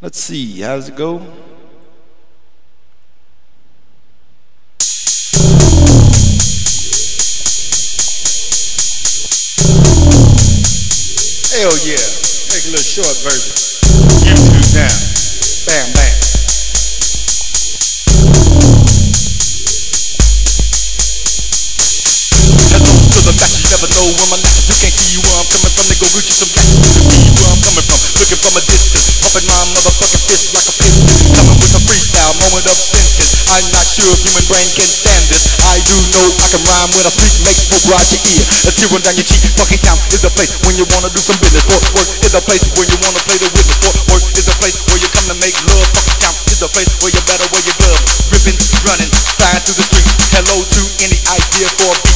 Let's see, how does it go? Hell yeah. Take a little short version. YouTube down. Bam, bam. Hello to the match, you never know where my is. You can't see where I'm coming from. They go root you some gas. You see where I'm coming from. Looking from a distance. Pumping my motherfucking fist like a piston. Coming with a freestyle, moment of sentence. I'm not sure if human brain can stand this. I do know I can rhyme when I speak, make smoke right your ear. A tear run down your cheek. Funky Town is the place when you wanna do some business. Fort Worth is the place where you wanna play the witness. Fort Worth is the place where you come to make love. Funky Town is the place where you better wear your gloves. Ripping, running, flying through the streets. Hello to any idea for a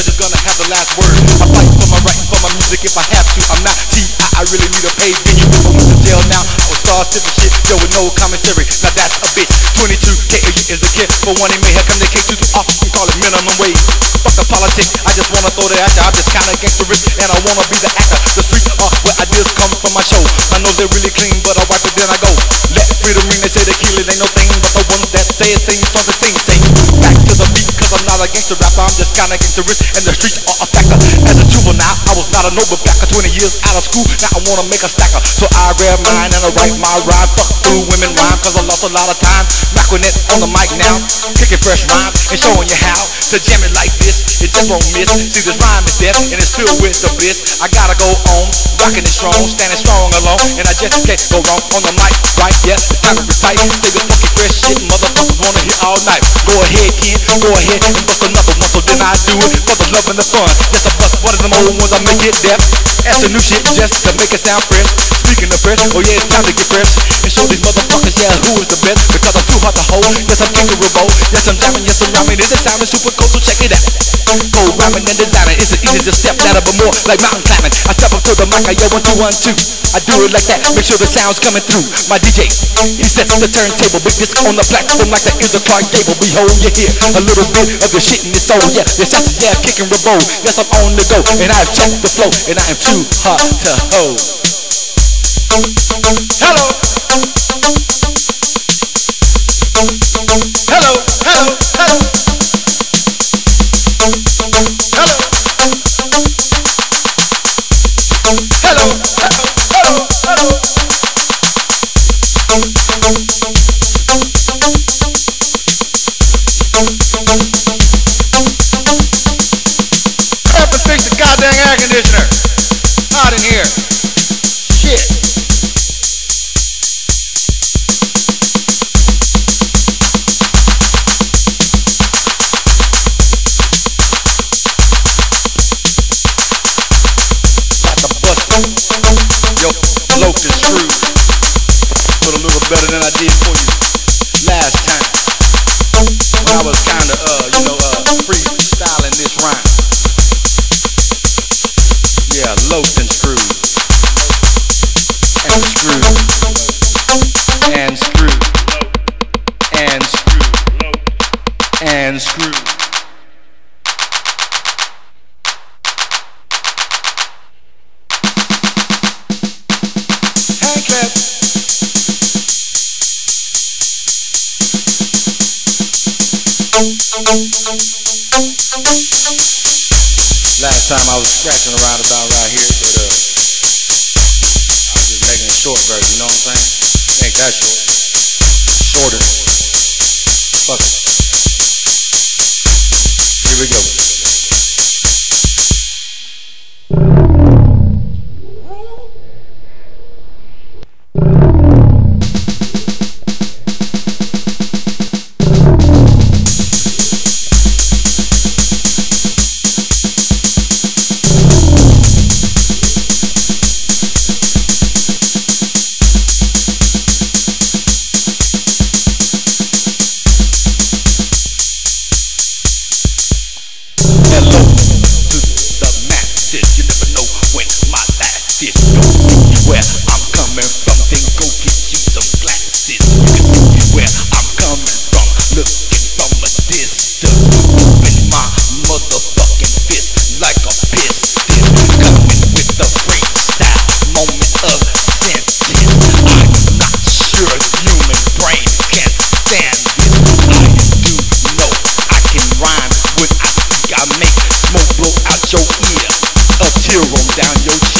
judge is gonna have the last word. I fight for my right, for my music if I have to. I'm not T.I. I really need a paid venue. If I went to jail now, Sipping shit. Yo, with no commissary. Now that's a bitch. 22 KOU is a kid. For one, he may have come to K to the office and call it minimum wage. Fuck the politics, I just wanna throw the actor. I'm just kinda gangsterist and I wanna be the actor. The streets are where ideas come from my show. I know they're really clean, but I wipe it then I go. Let freedom ring, they say they kill it, ain't no thing, but the ones that say it sing something sing sing. Back to the beat, cause I'm not a gangster rapper, I'm just kinda gangsterist and the streets are a factor. As a juvenile, I was not a noble blacker, 20 years out of school, now I wanna make a stacker. So I grab mine and I write my rhyme, fuck through women rhyme, cause I lost a lot of time. Macking it on the mic now, kicking fresh rhymes and showing you how to jam it like this. It just won't miss. See, this rhyme is death and it's filled with the bliss. I gotta go on, rocking it strong, standing strong alone, and I just can't go wrong on the mic, right? Yes, the time to recite. Say this funky fresh shit, motherfuckers wanna hear all night. Go ahead, kid, go ahead and bust another one. So then I do it for the love and the fun. Yes, I bust one of them old ones, I make it deaf. Add some new shit just to make it sound fresh. Of oh yeah, it's time to get fresh and show these motherfuckers, yeah, who is the best? Because I'm too hot to hold. Yes, I'm capable. Yes, I'm jamming. Yes, I'm rhyming. This is sounding super cool, so check it out. Go rhyming and designing. It's easy to step out of but more like mountain climbing. I step up to the mic, I yell one two one two. I do it like that. Make sure the sound's coming through. My DJ, he sets the turntable. Big disc on the platform like the end of Clark Gable. Behold, you hear a little bit of the shit in this soul. Yeah, the shots is yeah, kicking revolt. Yes, I'm on the go, and I've checked the flow, and I am too hot to hold. Hello. Hello, Put a little better than I did for you last time. I was kinda, uh, you know, uh, this rhyme. Yeah, loafed and screwed. And screwed. And screwed. And screwed. And screwed. Last time I was scratching around about right here, but uh, I was just making a short version. You know what I'm saying? Ain't that short. Shorter. Fuck it. Here we go. of senses. I'm not sure a human brain can stand this. I do know I can rhyme what I speak. I make smoke blow out your ear, a tear roll down your cheek.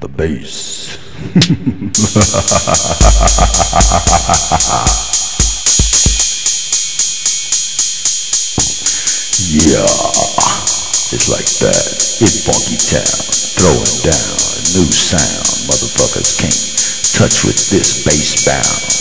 The bass. yeah. It's like that in Funky Town. Throw it down, a new sound. Motherfuckers can't touch with this bass bounce.